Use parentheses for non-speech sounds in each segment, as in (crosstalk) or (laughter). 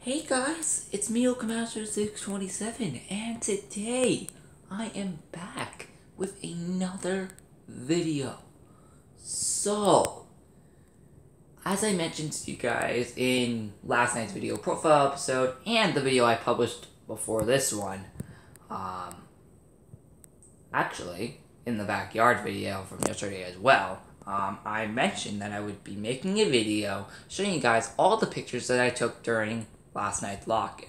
Hey guys, it's me Legomaster627 and today I am back with another video. So, as I mentioned to you guys in last night's video profile episode and the video I published before this one, um, actually, in the backyard video from yesterday as well, um, I mentioned that I would be making a video showing you guys all the pictures that I took during last night's lock-in.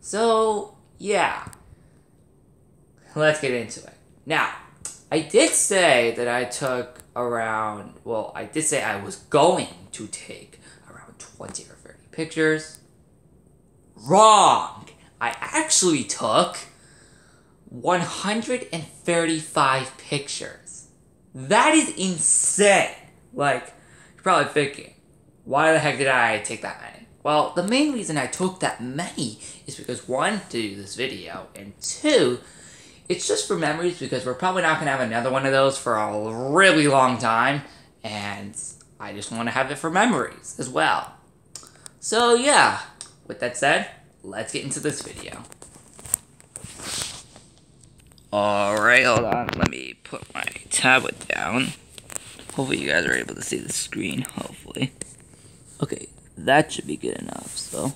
So, yeah. Let's get into it. Now, I did say that I took around, well, I did say I was going to take around 20 or 30 pictures. Wrong! I actually took 135 pictures. That is insane. Like, you're probably thinking, why the heck did I take that many? Well, the main reason I took that many is because one, to do this video, and two, it's just for memories because we're probably not going to have another one of those for a really long time, and I just want to have it for memories as well. So yeah, with that said, let's get into this video. Alright, hold on, let me put my tablet down. Hopefully you guys are able to see the screen, hopefully. That should be good enough. So,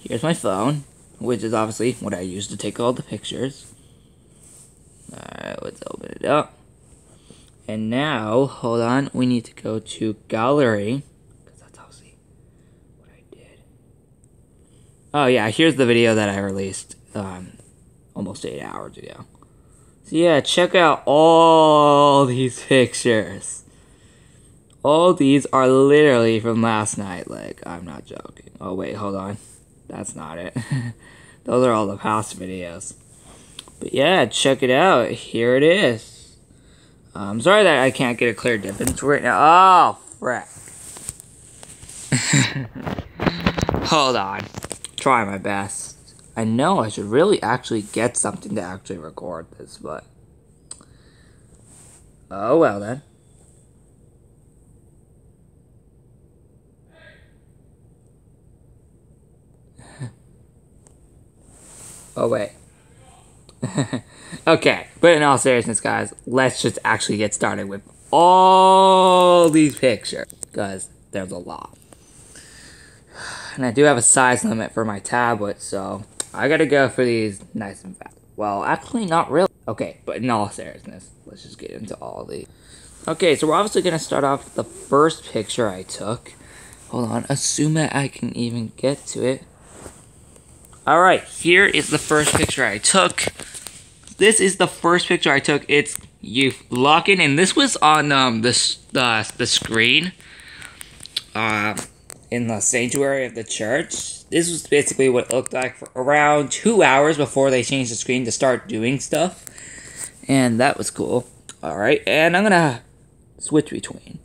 here's my phone, which is obviously what I use to take all the pictures. Alright, let's open it up. And now, hold on, we need to go to gallery. Because that's obviously what I did. Oh yeah, here's the video that I released um, almost 8 hours ago. So yeah, check out all these (laughs) pictures. All these are literally from last night. Like, I'm not joking. Oh, wait, hold on. That's not it. (laughs) Those are all the past videos. But yeah, check it out. Here it is. I'm sorry that I can't get a clear difference right now. Oh, frick. (laughs) hold on. Try my best. I know I should really actually get something to actually record this, but... Oh, well then. Oh, wait. (laughs) okay, but in all seriousness, guys, let's just actually get started with all these pictures. Guys, there's a lot. And I do have a size limit for my tablet, so I gotta go for these nice and fast. Well, actually, not really. Okay, but in all seriousness, let's just get into all these. Okay, so we're obviously gonna start off with the first picture I took. Hold on, assume that I can even get to it. Alright, here is the first picture I took. This is the first picture I took. It's you locking and this was on um this uh, the screen uh, in the sanctuary of the church. This was basically what it looked like for around two hours before they changed the screen to start doing stuff. And that was cool. Alright, and I'm gonna switch between.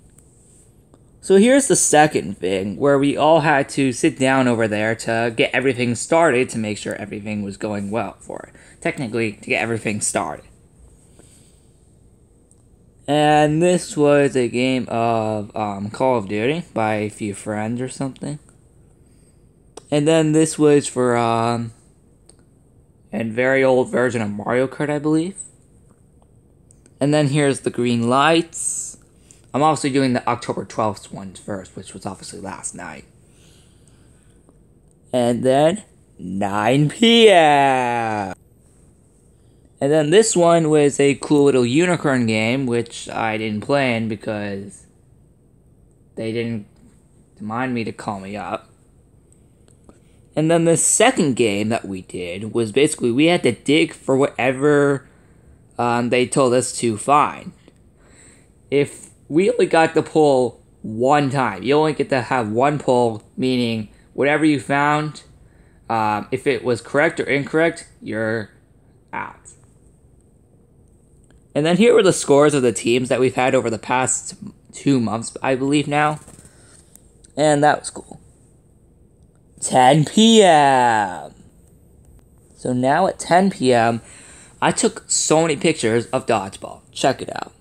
So here's the second thing, where we all had to sit down over there to get everything started to make sure everything was going well for it. Technically, to get everything started. And this was a game of um, Call of Duty by a few friends or something. And then this was for um, a very old version of Mario Kart, I believe. And then here's the green lights. I'm obviously doing the October 12th one first, which was obviously last night. And then 9 p.m. And then this one was a cool little unicorn game, which I didn't play in because they didn't mind me to call me up. And then the second game that we did was basically we had to dig for whatever um, they told us to find. If we only got to pull one time. You only get to have one pull, meaning whatever you found, um, if it was correct or incorrect, you're out. And then here were the scores of the teams that we've had over the past two months, I believe now. And that was cool. 10 p.m. So now at 10 p.m., I took so many pictures of dodgeball. Check it out.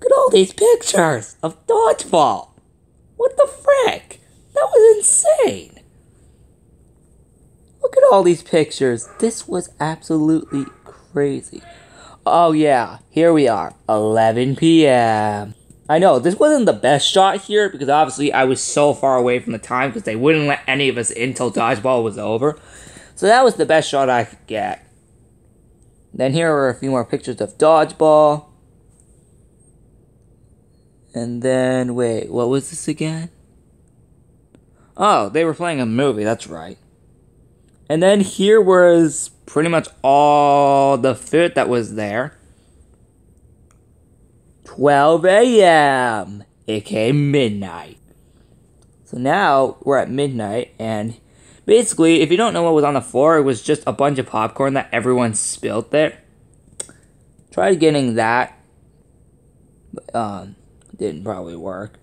Look at all these pictures of dodgeball. What the frick? That was insane. Look at all these pictures. This was absolutely crazy. Oh yeah, here we are, 11 p.m. I know, this wasn't the best shot here because obviously I was so far away from the time because they wouldn't let any of us in until dodgeball was over. So that was the best shot I could get. Then here are a few more pictures of dodgeball. And then, wait, what was this again? Oh, they were playing a movie, that's right. And then here was pretty much all the food that was there. 12 a.m. It came midnight. So now we're at midnight, and basically, if you don't know what was on the floor, it was just a bunch of popcorn that everyone spilled there. Tried getting that, um, didn't probably work.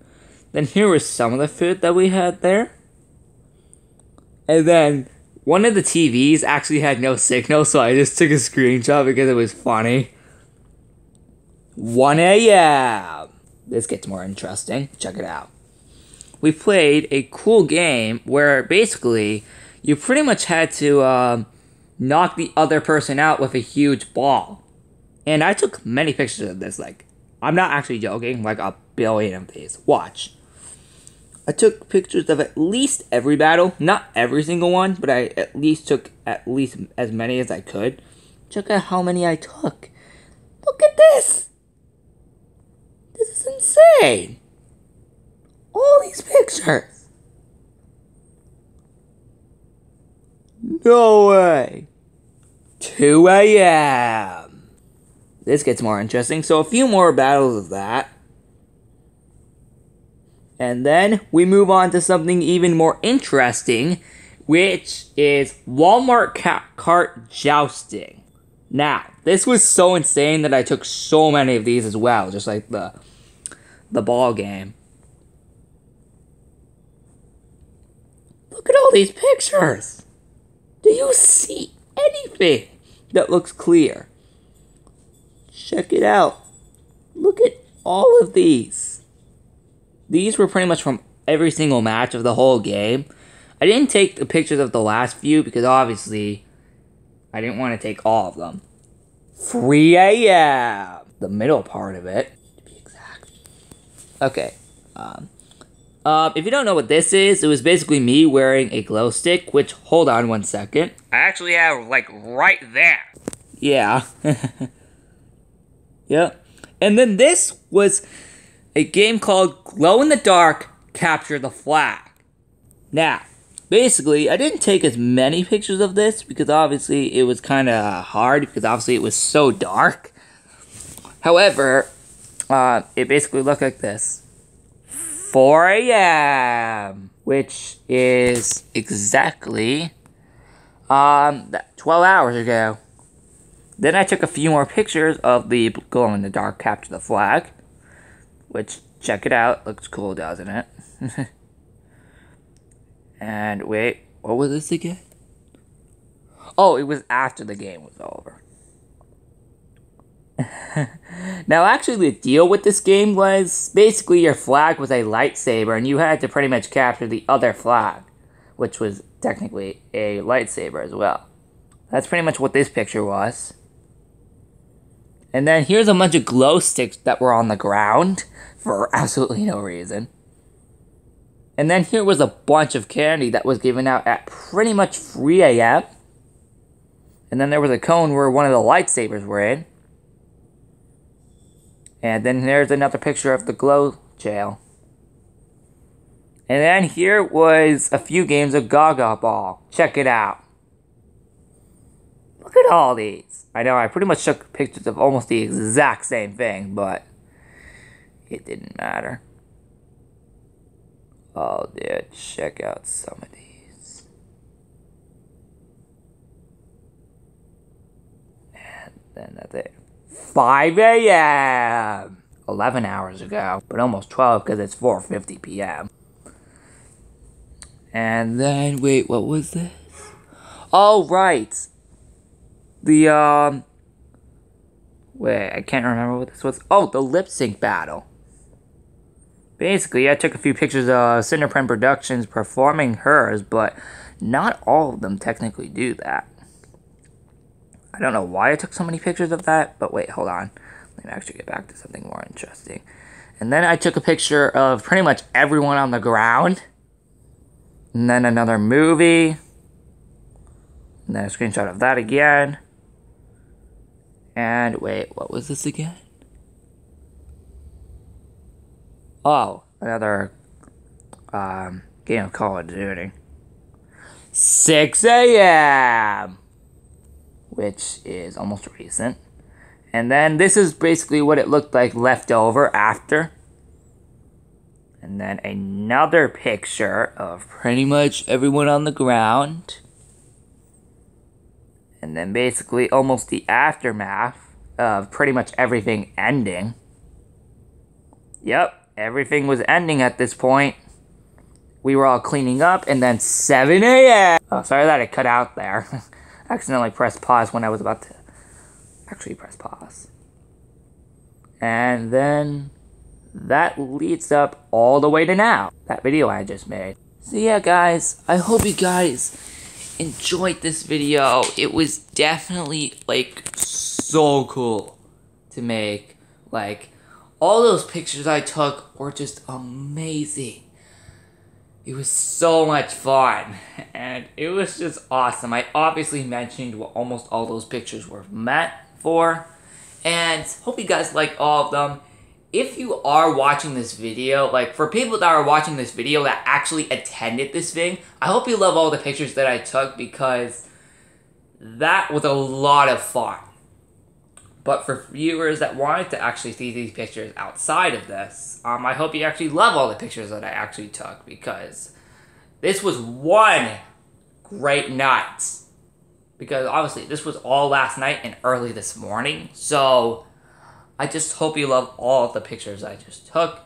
Then here was some of the food that we had there. And then one of the TVs actually had no signal, so I just took a screenshot because it was funny. 1 a.m. This gets more interesting. Check it out. We played a cool game where basically you pretty much had to um, knock the other person out with a huge ball. And I took many pictures of this. Like, I'm not actually joking, like a billion of these. Watch. I took pictures of at least every battle. Not every single one, but I at least took at least as many as I could. Check out how many I took. Look at this! This is insane! All these pictures! No way! 2 a.m. This gets more interesting. So, a few more battles of that. And then we move on to something even more interesting, which is Walmart cart jousting. Now, this was so insane that I took so many of these as well, just like the the ball game. Look at all these pictures. Do you see anything that looks clear? Check it out. Look at all of these. These were pretty much from every single match of the whole game. I didn't take the pictures of the last few because obviously I didn't want to take all of them. 3 a.m. The middle part of it, to be exact. Okay. Um, uh, if you don't know what this is, it was basically me wearing a glow stick, which, hold on one second. I actually have, like, right there. Yeah. (laughs) yep. And then this was a game called Glow in the Dark Capture the Flag. Now, basically, I didn't take as many pictures of this because obviously it was kind of hard because obviously it was so dark. However, uh, it basically looked like this 4 a.m., which is exactly um, 12 hours ago. Then I took a few more pictures of the glow in the dark capture the flag. Which, check it out. Looks cool, doesn't it? (laughs) and wait, what was this again? Oh, it was after the game was over. (laughs) now, actually, the deal with this game was basically your flag was a lightsaber, and you had to pretty much capture the other flag, which was technically a lightsaber as well. That's pretty much what this picture was. And then here's a bunch of glow sticks that were on the ground for absolutely no reason. And then here was a bunch of candy that was given out at pretty much 3 a.m. And then there was a cone where one of the lightsabers were in. And then there's another picture of the glow jail. And then here was a few games of Gaga Ball. Check it out. Look at all these. I know I pretty much took pictures of almost the exact same thing, but it didn't matter. Oh, dude, check out some of these. And then that's it. 5 a.m. 11 hours ago, but almost 12 because it's 4.50 p.m. And then, wait, what was this? Oh, right the um wait, I can't remember what this was. Oh, the lip sync battle. basically, I took a few pictures of Cinderprint Productions performing hers, but not all of them technically do that. I don't know why I took so many pictures of that, but wait, hold on. Let me actually get back to something more interesting. And then I took a picture of pretty much everyone on the ground. And then another movie. And then a screenshot of that again. And wait, what was this again? Oh, another um, game of Call of Duty. 6 a.m. Which is almost recent. And then this is basically what it looked like left over after. And then another picture of pretty much everyone on the ground. And then basically almost the aftermath of pretty much everything ending. Yep, everything was ending at this point. We were all cleaning up, and then 7 a.m. Oh, sorry that I cut out there. (laughs) accidentally pressed pause when I was about to actually press pause. And then that leads up all the way to now. That video I just made. So yeah, guys, I hope you guys enjoyed this video. It was definitely, like, so cool to make. Like, all those pictures I took were just amazing. It was so much fun, (laughs) and it was just awesome. I obviously mentioned what almost all those pictures were meant for, and hope you guys like all of them. If you are watching this video, like for people that are watching this video that actually attended this thing, I hope you love all the pictures that I took because that was a lot of fun. But for viewers that wanted to actually see these pictures outside of this, um, I hope you actually love all the pictures that I actually took because this was one great night. Because obviously this was all last night and early this morning. So I just hope you love all the pictures I just took.